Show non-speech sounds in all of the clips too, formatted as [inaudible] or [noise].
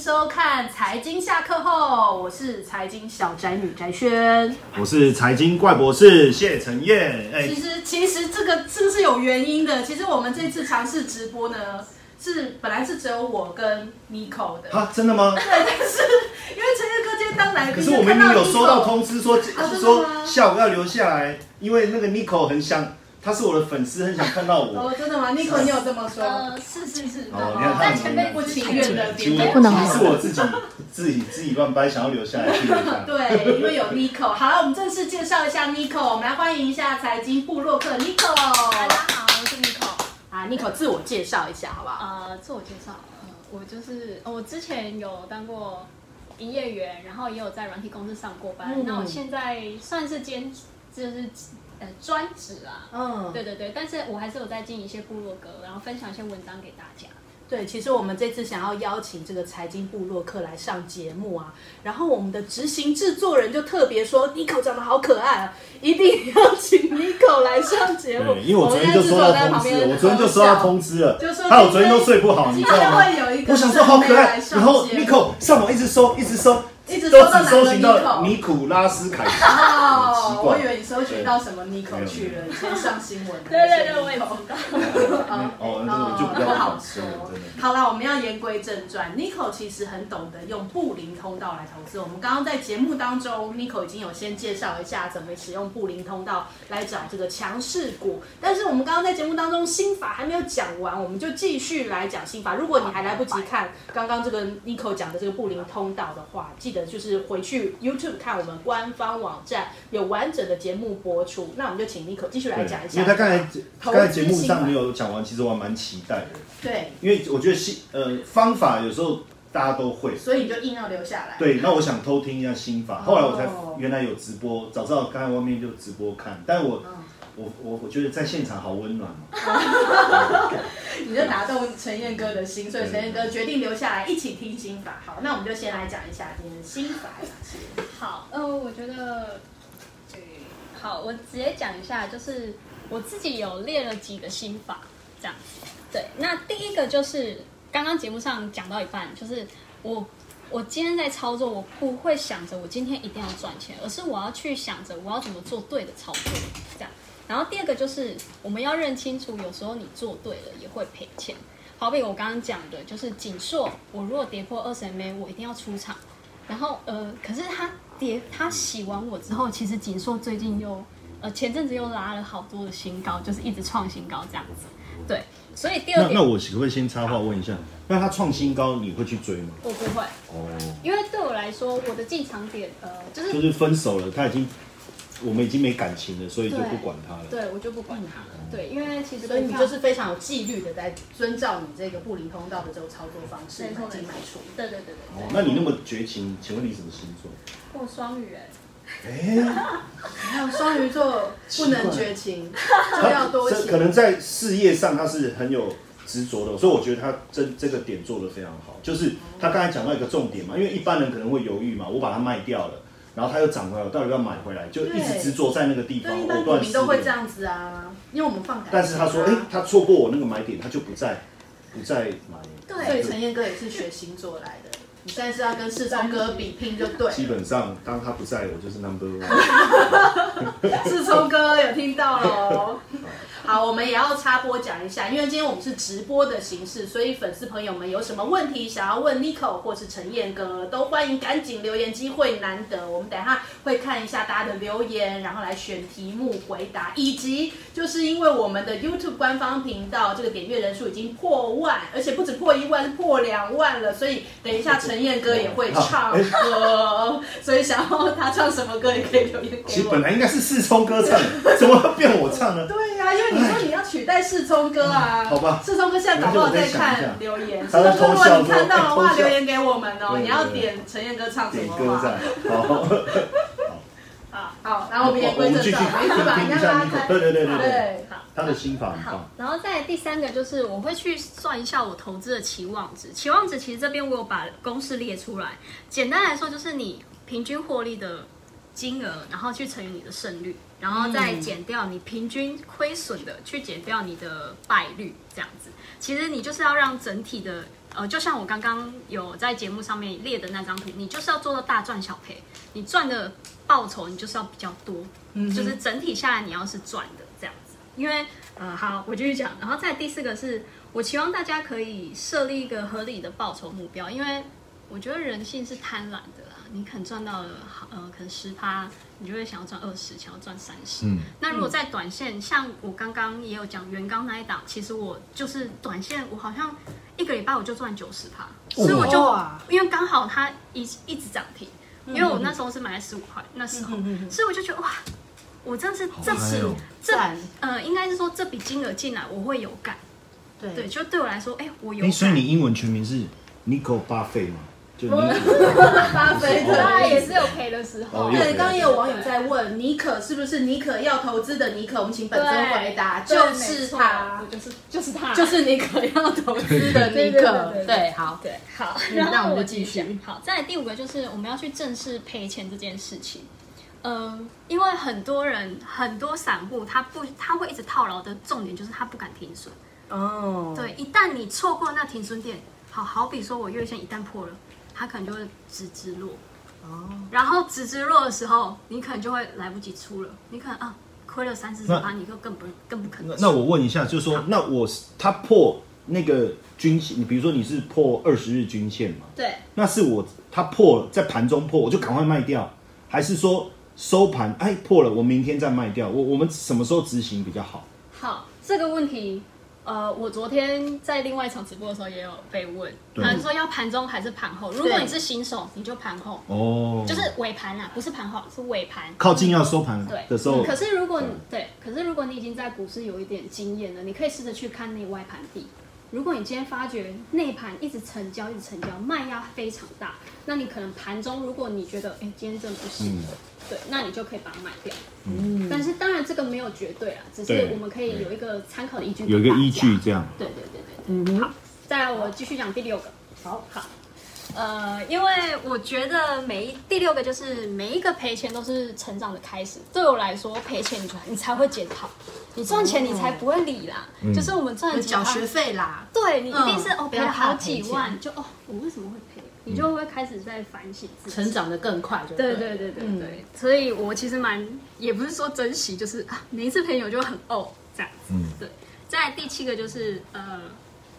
收看《财经下课后》，我是财经小宅女翟轩。我是财经怪博士谢承彦。哎其，实其实这个这个是有原因的。其实我们这次尝试直播呢，是本来是只有我跟 Nico 的，啊，真的吗？对，但是因为陈彦哥今天当来宾，可是我明明有收到通知说，说下午要留下来，因为那个 Nico 很想，他是我的粉丝，很想看到我。哦，真的吗？Nico，你有这么说？呃，是是是，哦你看但前辈不情愿的其实点不能是我自己自己自己乱掰，想要留下来。[laughs] 对，因为有 Nico。好了，我们正式介绍一下 Nico，我们来欢迎一下财经部落客 Nico。大家好，我是 Nico。啊，Nico 自我介绍一下，好不好？呃，自我介绍，呃，我就是呃我之前有当过营业员，然后也有在软体公司上过班。嗯那我现在算是兼就是呃专职啦。嗯，对对对，但是我还是有在经营一些部落格，然后分享一些文章给大家。对，其实我们这次想要邀请这个财经部落客来上节目啊，然后我们的执行制作人就特别说，Nico 长得好可爱啊，一定要请 Nico 来上节目。对，因为我昨天就收到通知了，我昨天就收到通知了就说，害我昨天都睡不好，你今天知道吗？会有一个我想说好可爱，然后 Nico 上网一直搜，一直搜，一直都只搜寻到尼古拉斯凯奇，[laughs] 哦，我以为你搜寻到什么 Nico 去了，以前上新闻的对对对，我也知道。嗯 [laughs] 哦，那我就不好说。好了，我们要言归正传。Nico 其实很懂得用布林通道来投资。我们刚刚在节目当中，Nico 已经有先介绍一下怎么使用布林通道来找这个强势股。但是我们刚刚在节目当中心法还没有讲完，我们就继续来讲心法。如果你还来不及看刚刚这个 Nico 讲的这个布林通道的话，记得就是回去 YouTube 看我们官方网站有完整的节目播出。那我们就请 Nico 继续来讲一下。因为他刚才刚才节目上没有讲完，其实我还蛮期待的，对，因为我觉得新呃方法有时候大家都会，所以你就硬要留下来。对，那我想偷听一下心法，后来我才原来有直播，早知道刚才外面就直播看，但我嗯我我我觉得在现场好温暖哦，[laughs] 你就打动陈彦哥的心，所以陈彦哥决定留下来一起听心法。好，那我们就先来讲一下今天的心法有哪些。好，呃，我觉得，对，好，我直接讲一下，就是我自己有列了几个心法，这样。对，那第一个就是刚刚节目上讲到一半，就是我我今天在操作，我不会想着我今天一定要赚钱，而是我要去想着我要怎么做对的操作，这样。然后第二个就是我们要认清楚，有时候你做对了也会赔钱。好比我刚刚讲的，就是锦硕，我如果跌破二十 MA，我一定要出场。然后呃，可是他跌，他洗完我之后，其实锦硕最近又呃前阵子又拉了好多的新高，就是一直创新高这样子。对，所以第二点那那我可不可以先插话问一下，那他创新高你会去追吗？我不会，哦，因为对我来说，我的进场点呃就是就是分手了，他已经我们已经没感情了，所以就不管他了。对我就不管他了。对，因为其实所以你就是非常有纪律的在遵照你这个布林通道的这个操作方式没错买进买出。对对对对哦，那你那么绝情，请问你什么星座？对，我双鱼哎，哎，还有双鱼座不能绝情，就要多情。这可能在事业上他是很有执着的，所以我觉得他这这个点做的非常好。就是他刚才讲到一个重点嘛，因为一般人可能会犹豫嘛，我把它卖掉了，然后他又涨回来，我到底要买回来？就一直执着在那个地方，对，一般股藕断丝民都会这。样子啊，因为我们放开啊。但是他说，哎、他错过我那个买点，他就不再不再买。对所以陈燕哥也是学星座来的。你现在是要跟世聪哥比拼就对。基本上，当他不在，我就是 number one。[laughs] 世聪哥我们也要插播讲一下，因为今天我们是直播的形式，所以粉丝朋友们有什么问题想要问 Nico 或是陈燕哥，都欢迎赶紧留言，机会难得。我们等一下会看一下大家的留言，然后来选题目回答，以及就是因为我们的 YouTube 官方频道这个点阅人数已经破万，而且不止破一万，是破两万了，所以等一下陈燕哥也会唱歌，所以想要他唱什么歌也可以留言给我其实本。来应该是四聪哥唱的，怎么会变我唱呢？对呀、因为你说你要取代世聪哥啊，好吧世聪哥现在搞不好在看留言，世聪哥，如果你看到的话，留言给我们哦。你要点陈彦哥唱什点么话？歌在，好。好，[laughs] 好，然后我们言归正传，没事把人听一下家拉开。对对对对对，好。他的心法很好棒。，然后再第三个就是我会去算一下我投资的期望值。期望值其实这边我有把公式列出来，简单来说就是你平均获利的金额，然后去乘以你的胜率，然后再减掉你平均亏损的，去减掉你的败率，这样子。其实你就是要让整体的，呃，就像我刚刚有在节目上面列的那张图，你就是要做到大赚小赔，你赚的报酬你就是要比较多，嗯就是整体下来你要是赚的这样子。因为呃，好，我继续讲，然后再第四个是我期望大家可以设立一个合理的报酬目标，因为我觉得人性是贪婪的啦，你可能赚到了呃，可能十趴，你就会想要赚二十，想要赚三十。嗯那如果在短线，像我刚刚也有讲原刚那一档，其实我就是短线，我好像一个礼拜我就赚九十趴，所以我就因为刚好它一一直涨停，因为我那时候是买了十五块，那时候，所以我就觉得哇，我真是这次哦这呃，应该是说这笔金额进来我会有感，对对，就对我来说，哎，我有哎，感。所以你英文全名是 Nico 巴菲嘛？就你巴菲特他也是有赔的时候。哦，对，刚刚也有网友在问尼可是不是尼可要投资的尼可，我们请本尊回答，就是他，，就是就是他，就是尼可要投资的 [laughs] 尼可。对对，对，好，对，好，那我们就我继续。好，再来第五个就是我们要去正视赔钱这件事情。嗯，因为很多人很多散户他不他会一直套牢的重点就是他不敢停损。哦，对，一旦你错过那停损点，好好比说我月线一旦破了，它可能就会直直落。哦，然后直直落的时候，你可能就会来不及出了，你可能啊亏了三四十那趴，你就更不更不可能。那那我问一下，就是说，那我是他破那个均线，你比如说你是破二十日均线嘛？对，那是我他破了，在盘中破，我就赶快卖掉，还是说收盘哎破了，我明天再卖掉？我我们什么时候执行比较好？好，这个问题，呃，我昨天在另外一场直播的时候也有被问，对他就说要盘中还是盘后？如果你是新手，你就盘后，哦，就是尾盘啊，不是盘后，是尾盘。靠近要收盘对的时候，可是如果对，可是如果你已经在股市有一点经验了，你可以试着去看内外盘比。如果你今天发觉内盘一直成交，一直成交，卖压非常大，那你可能盘中如果你觉得，哎、今天真的不行，嗯对，那你就可以把它卖掉。嗯，但是当然这个没有绝对啊，只是我们可以有一个参考的依据，有一个依据。这样。对对对对对。嗯好，再来，我继续讲第六个。好，好。呃，因为我觉得每一第六个就是每一个赔钱都是成长的开始。对我来说，赔钱你才你才会检讨，你赚钱你才不会理啦。嗯就是我们赚了几万缴学费啦，对你一定是、嗯哦赔了好几万，就哦我为什么会赔？你就会开始在反省自己。成长的更快，就对对对对对嗯对，所以我其实蛮也不是说珍惜，就是啊每一次朋友就很哦这样子。嗯，对，在第七个就是呃，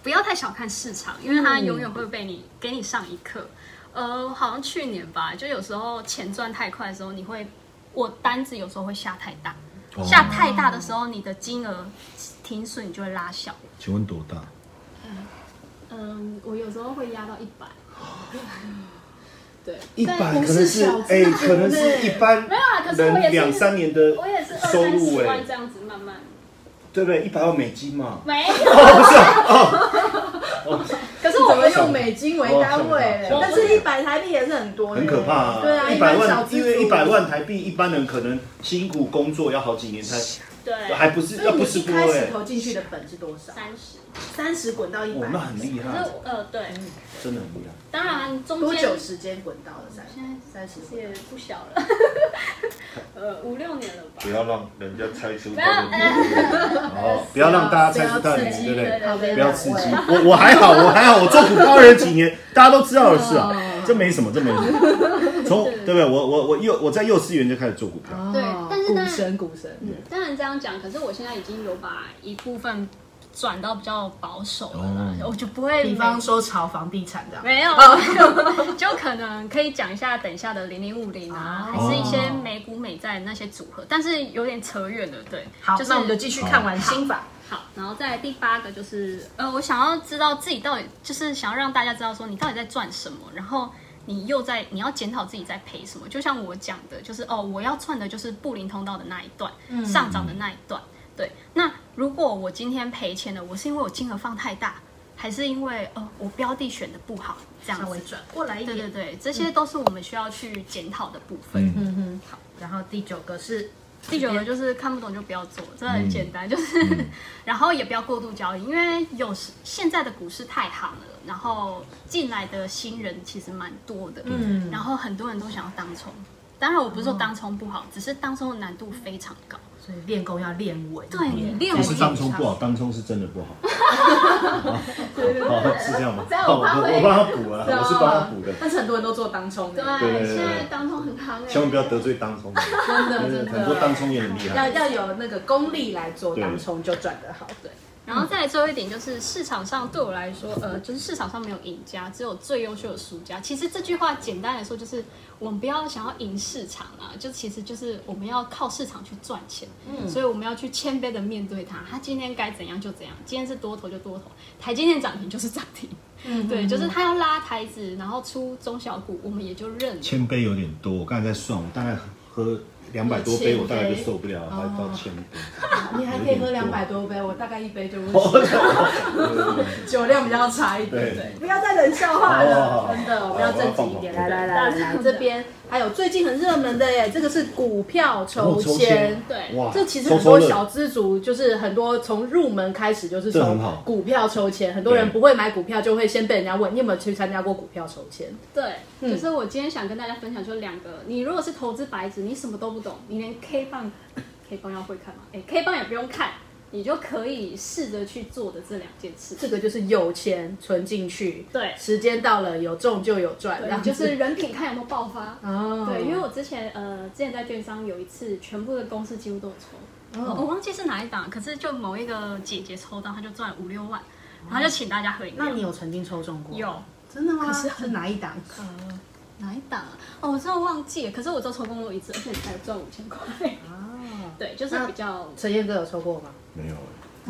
不要太小看市场，因为它永远会被你给你上一课。呃，好像去年吧，就有时候钱赚太快的时候，你会我单子有时候会下太大，哦下太大的时候，你的金额停损你就会拉小。请问多大？嗯，我有时候会压到一百。[laughs] 对，一但百可能是是小哎，资可能是一般没有啊，可是我也是两三年的我也是二收三十入哎万，这样子慢慢。对不对？一百万美金嘛。没有，哦，不是哦，可是我们用美金为单位哦？但是一百台币也是很多，很可怕啊。对啊，一百万，因为一百万台币，一般人可能辛苦工作要好几年才，对还不是所以你要不是多一开始哎。投进去的本是多少？三十，三十滚到一百，，哦那很厉可害是，呃对，真的很厉害。当然中多间久时间滚到了三现在三十？也不小了，呃五六年了吧不。要让人家猜出他的年龄。哦，不要让大家猜出他的不要名，对不对？不要刺激。我我还好，我还好，我做股票人几年，[laughs] 大家都知道的事啊哦，这没什么，这没什么。从对不对？我我我幼我在幼稚园就开始做股票，对哦股神股神，嗯，当然这样讲，可是我现在已经有把一部分转到比较保守了啦，哦我就不会比方说炒房地产这样。[laughs] 没有，就可能可以讲一下等一下的零零五零啊，哦还是一些美股美债那些组合，但是有点扯远了，对。好，就是那我们就继续看完新法。好，然后再来第八个就是，呃，我想要知道自己到底，就是想要让大家知道说你到底在赚什么，然后你又在你要检讨自己在赔什么。就像我讲的，就是哦，我要串的就是布林通道的那一段，上涨的那一段。对，那如果我今天赔钱了，我是因为我金额放太大，还是因为呃我标的选的不好，这样子？稍微转过来一点。对对对，这些都是我们需要去检讨的部分。嗯，嗯哼，好。然后第九个是第九个就是看不懂就不要做，这很简单，就是、嗯。[laughs] 然后也不要过度交易，因为有时现在的股市太行了，然后进来的新人其实蛮多的，嗯。然后很多人都想要当冲，当然我不是说当冲不好，只是当冲的难度非常高。所以练功要练稳。对你练稳不是当冲不好，当冲是真的不好。对是这样吗？哦我我我帮他补了，我是帮他补的。但是很多人都做当冲的，对对对现在当冲很夯哎，千万不要得罪当冲，真的真的很多当冲也很厉要害。要有那个功力来做当冲，就赚得好。对，然后再来最后一点就是市场上对我来说，呃，就是市场上没有赢家，只有最优秀的输家。其实这句话简单来说就是，我们不要想要赢市场啊，就其实就是我们要靠市场去赚钱。嗯，所以我们要去谦卑的面对它，它今天该怎样就怎样，今天是多头就多头，台积电涨停就是涨停。嗯，对，就是它要拉台子，然后出中小股，我们也就认了。千杯有点多，我刚才在算，我大概喝两百多杯，我大概就受不了，还到千杯。[laughs] 你还可以喝两百多杯，我大概一杯就不行，[laughs] 酒量比较差一点。对不要再冷笑话了，真的，我们要正经一点。来来来来，这边还有最近很热门的耶，这个是股票抽哦抽签签。对，哇，这其实很多小资族，就是很多从入门开始就是从很好股票抽签，很多人对不会买股票，就会先被人家问你有没有去参加过股票抽签。对，嗯就是我今天想跟大家分享，就两个。你如果是投资白纸，你什么都不懂，你连 K 棒，K 棒要会看吗？哎，K 棒也不用看，你就可以试着去做的这两件事。这个就是有钱存进去，对时间到了有中就有赚，对，然后就是人品看有没有爆发。哦，对，因为我之前呃，之前在券商有一次，全部的公司几乎都有抽，哦我忘记是哪一档，可是就某一个姐姐抽到，她就赚五六万，然后就请大家喝饮料。那你有曾经抽中过？有，真的吗？可是是哪一档？呃哪一档啊？哦，我真的忘记了，可是我只有抽过我一次，而且才赚五千块。哦，对，就是比较陈彦哥有抽过吗？没有，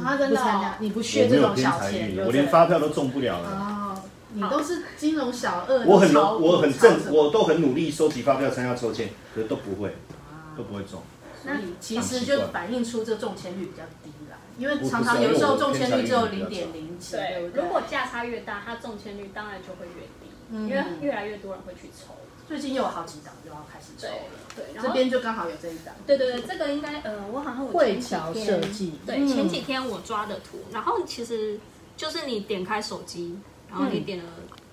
他真的哦不参加，你不我屑没有偏这种小财运，钱，对我不对连发票都中不了了。哦，你都是金融小二，我很我很正，我都很努力收集发票参加抽签，可是都不会，都不会中。那你其实就反映出这中签率比较低啦，因为常常有时候中签率只有零点零几，对对，不对？如果价差越大，它中签率当然就会越低，嗯因为越来越多人会去抽。最近又有好几档又要开始抽了，对，然这边就刚好有这一档。对对对，这个应该呃，我好像我汇前几桥天设计对，嗯前几天我抓的图，然后其实就是你点开手机，然后你点了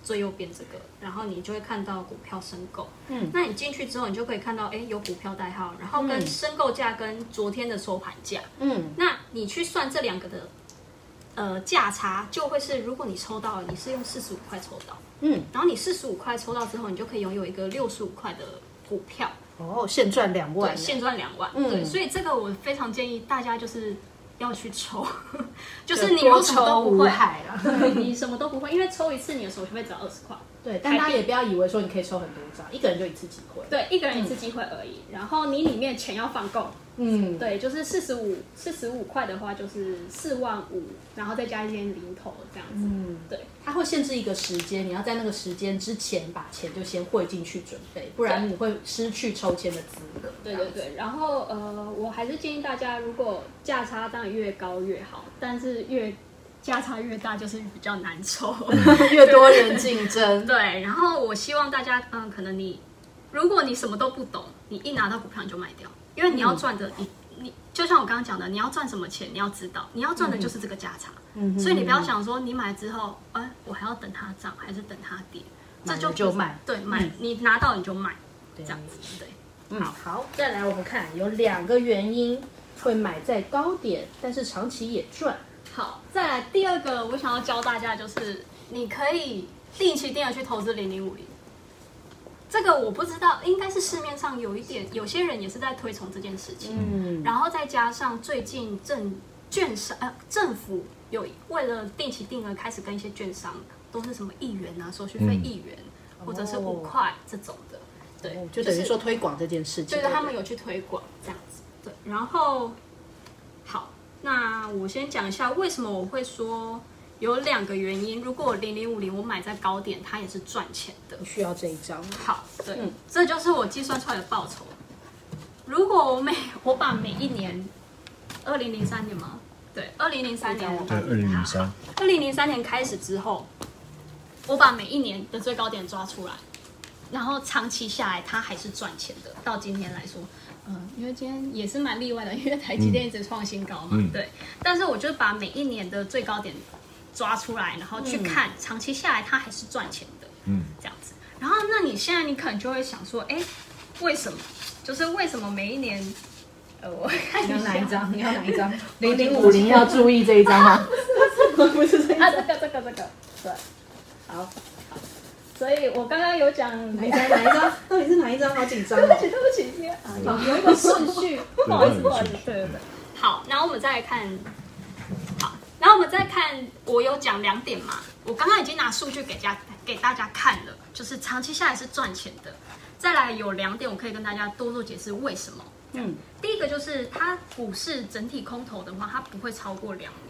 最右边这个，然后你就会看到股票申购。嗯那你进去之后，你就可以看到，哎，有股票代号，然后跟嗯申购价跟昨天的收盘价。嗯，那你去算这两个的呃价差，就会是如果你抽到了，你是用四十五块抽到，嗯，然后你四十五块抽到之后，你就可以拥有一个六十五块的股票，哦，现赚两万对，，现赚两万，嗯。对，所以这个我非常建议大家就是要去抽，[laughs] 就是你如果什么都不会，[laughs] 你什么都不会，因为抽一次你的手续费只要二十块，对，但大家也不要以为说你可以抽很多张，一个人就一次机会。对，一个人一次机会而已，然后你里面钱要放够，嗯，对，就是四十五四十五块的话就是四万五，然后再加一些零头这样子，嗯，对。它会限制一个时间，你要在那个时间之前把钱就先汇进去准备，不然你会失去抽签的资格。对对对，然后呃，我还是建议大家，如果价差当然越高越好，但是越价差越大就是比较难抽。越多人竞争，[laughs] 对，然后我希望大家，嗯，可能你如果你什么都不懂，你一拿到股票你就卖掉，因为你要赚的，你你就像我刚刚讲的，你要赚什么钱，你要知道，你要赚的就是这个价差。嗯哼所以你不要想说你买之后，哎，我还要等它涨还是等它跌，这就就卖对，买、嗯你拿到你就卖，对这样子，对。嗯，好，再来我们看有两个原因会买在高点，但是长期也赚。好，再来第二个，我想要教大家就是，你可以定期定额去投资零零五零。这个我不知道，应该是市面上有一点，有些人也是在推崇这件事情。嗯，然后再加上最近证券商呃政府有为了定期定额开始跟一些券商都是什么一元啊，手续费嗯一元、或者是五块这种的，对，哦就等于说推广这件事情。对对，他们有去推广这样子。对，然后好，那我先讲一下为什么我会说有两个原因。如果零零五零我买在高点，它也是赚钱的。需要这一张。好，对，嗯这就是我计算出来的报酬。如果我每我把每一年，二零零三年吗？对，二零零三年我把对，二零零三，二零零三年开始之后，我把每一年的最高点抓出来，然后长期下来它还是赚钱的。到今天来说，嗯，因为今天也是蛮例外的，[laughs] 因为台积电一直创新高嘛，嗯对。但是我就把每一年的最高点抓出来，然后去看、长期下来它还是赚钱的，嗯，这样子。然后，那你现在你可能就会想说，哎，为什么？就是为什么每一年，呃，我看你要哪一下张？你要哪一张？[laughs] 零零五零要注意这一张 [laughs] 吗？不是这一啊，张，这个这个这个，对，好，所以我刚刚有讲哪一张？哪一张？[laughs] 到底是哪一张？好紧张对不起，哦。对不起，因为啊有有一个顺序，不好意思，不好意思，对对对。好，然后我们再来看，好，然后我们再看，我有讲两点嘛，我刚刚已经拿数据给家给大家看了，就是长期下来是赚钱的。再来有两点，我可以跟大家多做解释，为什么？嗯，第一个就是它股市整体空头的话，它不会超过两年，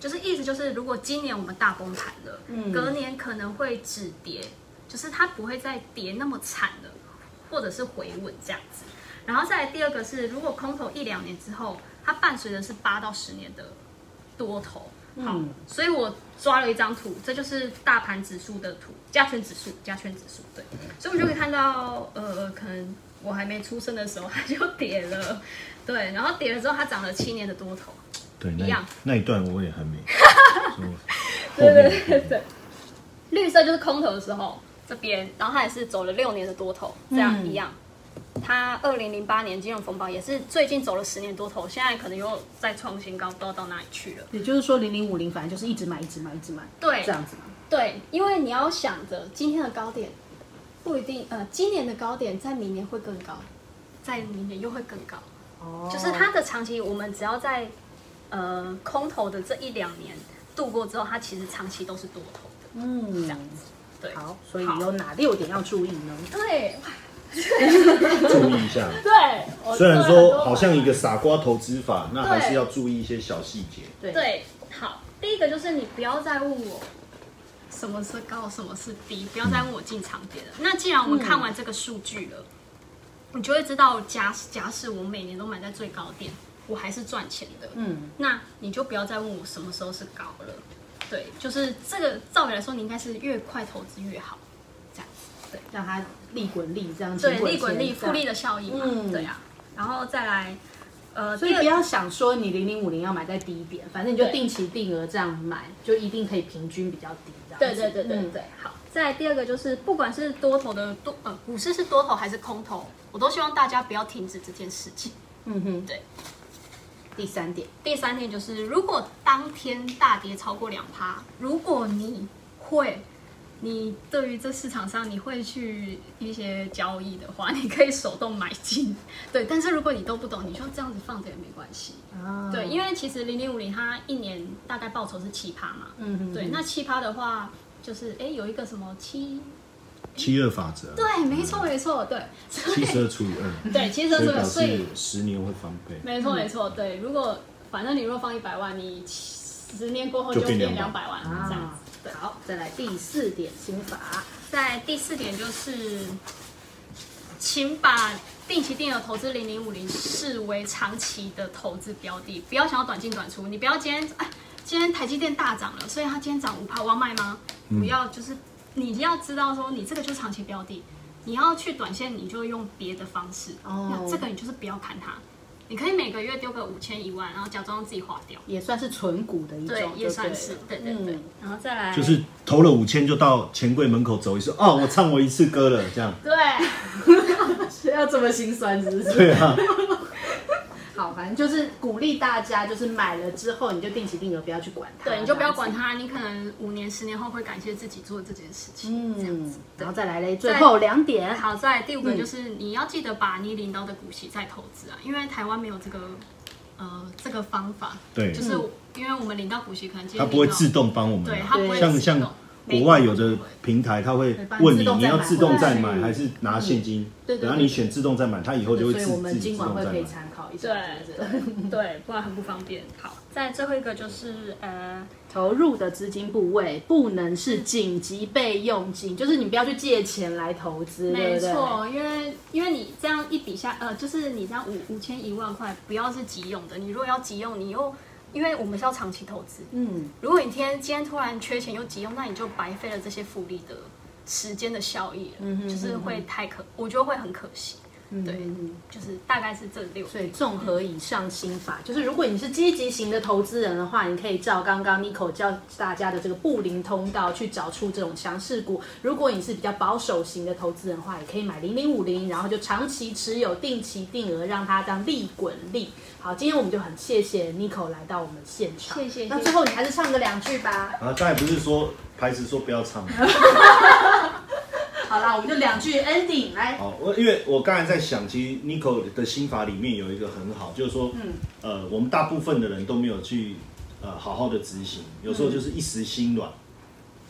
就是意思就是，如果今年我们大崩盘了，嗯。隔年可能会止跌，就是它不会再跌那么惨了，或者是回稳这样子。然后再来第二个是，如果空头一两年之后，它伴随的是八到十年的多头。好，嗯所以我抓了一张图，这就是大盘指数的图，加权指数，加权指数，对，所以我们就可以看到，呃，可能我还没出生的时候它就跌了，对，然后跌了之后它涨了七年的多头，对，一样那那一段我也还没。[laughs] 对对对对，绿色就是空头的时候这边，然后它也是走了六年的多头，这样嗯一样。它二零零八年金融风暴也是最近走了十年多头，现在可能又再创新高，不知道到哪里去了。也就是说，零零五零反正就是一直买，一直买，一直买，对这样子嘛。对，因为你要想着今天的高点不一定，呃，今年的高点在明年会更高，在明年又会更高。哦就是它的长期，我们只要在呃空头的这一两年度过之后，它其实长期都是多头的。嗯，这样子对，好，所以有哪六点要注意呢？对注意一下。[laughs] 对，我虽然说好像一个傻瓜投资法，那还是要注意一些小细节。对，对，好，第一个就是你不要再问我什么是高，什么是低，不要再问我进场点了。那既然我们看完这个数据了，你就会知道假假使我每年都买在最高点，我还是赚钱的。嗯，那你就不要再问我什么时候是高了。对，就是这个，照理来说，你应该是越快投资越好，这样子。对。让它利滚利，这样对，利滚利、复利的效应嘛，嗯对啊。然后再来，呃，所以不要想说你零零五零要买在低点，反正你就定期定额这样买，就一定可以平均比较低。这样对子对对对对，好。再来第二个就是，不管是多头的多呃股市是多头还是空头，我都希望大家不要停止这件事情。嗯哼，对。第三点，第三点就是，如果当天大跌超过两趴，如果你会，你对于这市场上你会去一些交易的话，你可以手动买进。[laughs] 对，但是如果你都不懂，你就这样子放着也没关系。啊对，因为其实零零五零它一年大概报酬是七趴嘛。嗯哼，对，那七趴的话，就是哎有一个什么七，七二法则，对，没错没错，[laughs] 对，七十二除以二，对，七十二除以二所以十年会翻倍。没错没错，对，如果反正你如果放一百万，你十年过后就变就变200两百万这样啊子。对，好，再来第四点心法，在第四点就是，请把定期定额投资零零五零视为长期的投资标的，不要想要短进短出。你不要今天哎，今天台积电大涨了，所以它今天涨五趴，我要卖吗？不要，就是你要知道说，你这个就是长期标的，你要去短线，你就用别的方式。哦那这个你就是不要看它，你可以每个月丢个五千一万，然后假装自己花掉。也算是纯股的一种，对，也算是，对对对。嗯然后再来就是投了五千就到钱柜门口走一次，哦，我唱过一次歌了，这样。对。是 [laughs] 要这么心酸，是不是？对啊，好，反正就是鼓励大家，就是买了之后你就定期定额，不要去管它，对，你就不要管。它，你可能五年、十年后会感谢自己做这件事情。嗯这样嗯子，然后再来嘞，最后两点，好，在第五个嗯。就是你要记得把你领到的股息再投资啊，因为台湾没有这个呃这个方法，对。就是因为我们领到股息可能今它不会自动帮我们对，啊。它不会像像自动国外有的平台，它会问你你要自动再买对还是拿现金，对对对然后你选自动再买，它以后就会自所以我们自己今晚会可以自动再买。参考一下，对对 [laughs] 对，不然很不方便。好，在最后一个就是呃，投入的资金部位不能是紧急备用金，就是你不要去借钱来投资，对没？错，因为因为你这样一笔下，呃，就是你这样五五千一万块，不要是急用的。你如果要急用，你又因为我们是要长期投资，嗯，如果你天今天突然缺钱又急用，那你就白费了这些复利的时间的效益了，嗯哼就是会太可，我觉得会很可惜。对，就是大概是这六所以综合以上心法，就是如果你是积极型的投资人的话，你可以照刚刚 Nico 教大家的这个布林通道去找出这种强势股。如果你是比较保守型的投资人的话，也可以买零零五零，然后就长期持有，定期定额，让它当利滚利。好，今天我们就很谢谢 Nico 来到我们现场，谢谢那最后你还是唱个两句吧。啊，刚才不是说牌子说不要唱吗？[laughs] 好啦，我们就两句 ending 来。好，我因为我刚才在想，其实 Nico 的心法里面有一个很好，就是说，嗯呃，我们大部分的人都没有去呃好好的执行，有时候就是一时心软，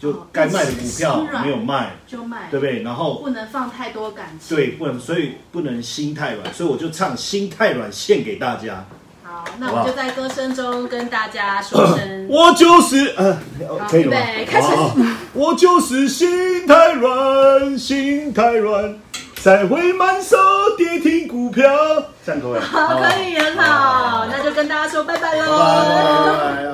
就哦该卖的股票没有卖，就卖，对不对？然后不能放太多感情。对，不能，所以不能心太软，所以我就唱《心太软》献给大家。好，那我们就在歌声中跟大家说声。[coughs] 我就是呃，可以了吗预备？开始我就是心太软，心太软，才会满手跌停股票。这样可以？好，可以，很好，那就跟大家说拜拜喽。拜拜。